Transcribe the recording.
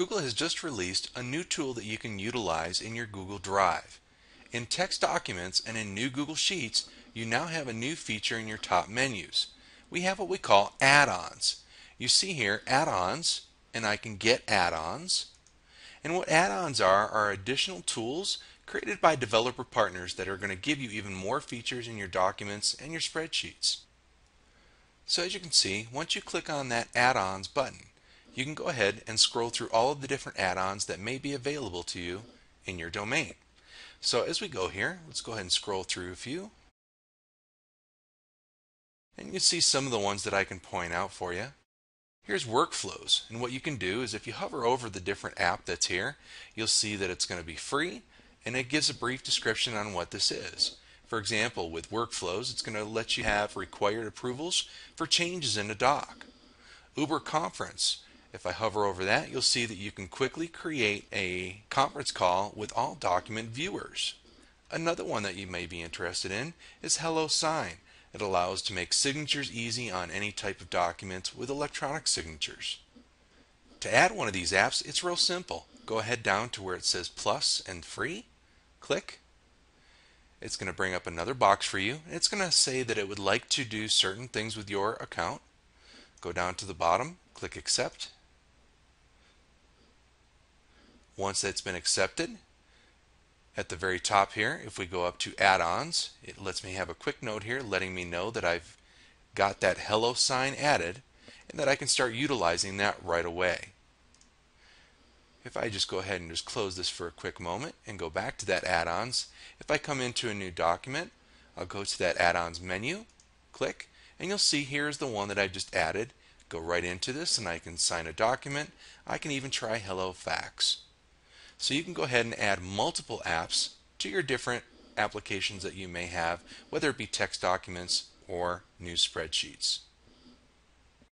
Google has just released a new tool that you can utilize in your Google Drive. In text documents and in new Google Sheets, you now have a new feature in your top menus. We have what we call add-ons. You see here add-ons, and I can get add-ons. And what add-ons are are additional tools created by developer partners that are going to give you even more features in your documents and your spreadsheets. So as you can see, once you click on that add-ons button, you can go ahead and scroll through all of the different add-ons that may be available to you in your domain. So as we go here, let's go ahead and scroll through a few. And you see some of the ones that I can point out for you. Here's workflows and what you can do is if you hover over the different app that's here you'll see that it's going to be free and it gives a brief description on what this is. For example with workflows it's going to let you have required approvals for changes in a doc. UberConference if I hover over that you'll see that you can quickly create a conference call with all document viewers. Another one that you may be interested in is HelloSign it allows to make signatures easy on any type of documents with electronic signatures. To add one of these apps, it's real simple. Go ahead down to where it says plus and free, click. It's going to bring up another box for you. It's going to say that it would like to do certain things with your account. Go down to the bottom, click accept. Once that's been accepted, at the very top here, if we go up to add-ons, it lets me have a quick note here letting me know that I've got that HelloSign added and that I can start utilizing that right away. If I just go ahead and just close this for a quick moment and go back to that add-ons, if I come into a new document, I'll go to that add-ons menu, click, and you'll see here's the one that I've just added. Go right into this and I can sign a document. I can even try HelloFax. So you can go ahead and add multiple apps to your different applications that you may have, whether it be text documents or new spreadsheets.